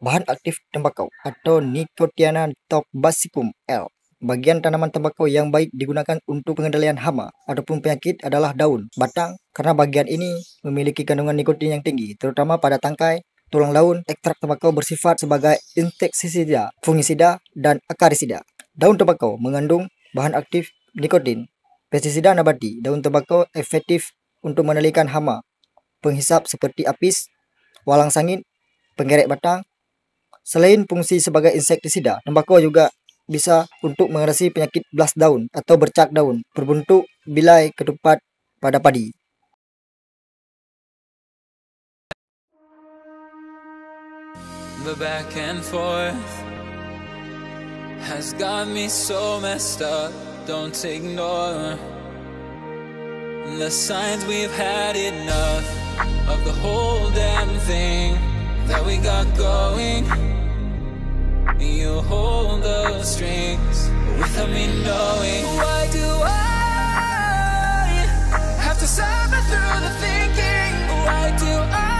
bahan aktif tembakau atau Nicotiana tobaccum L. Bagian tanaman tembakau yang baik digunakan untuk pengendalian hama ataupun penyakit adalah daun, batang, karena bagian ini memiliki kandungan nikotin yang tinggi, terutama pada tangkai, tulang daun. Ekstrak tembakau bersifat sebagai insektisida, fungisida, dan akarisida. Daun tembakau mengandung bahan aktif nikotin. Pestisida nabati, daun tembakau efektif untuk mengendalikan hama, penghisap seperti apis, walang sangit, penggerek batang. Selain fungsi sebagai insektisida, tembakau juga bisa untuk mengatasi penyakit belas daun atau bercak daun berbentuk bilai ketupat pada padi. The back and forth has got me so messed up. Don't ignore the signs we've had enough of the whole damn thing that we got going. You hold the strings without me knowing. Why do I have to suffer through the thinking? Why do I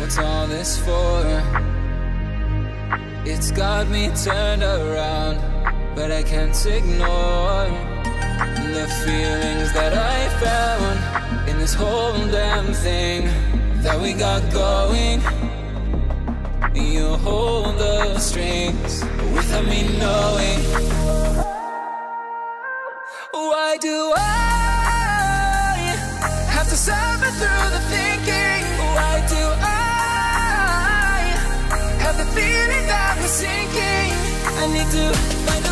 What's all this for? It's got me turned around, but I can't ignore the feelings that I found in this whole damn thing that we got going. You hold the strings without me knowing. Why do I have to suffer through the thinking? I need to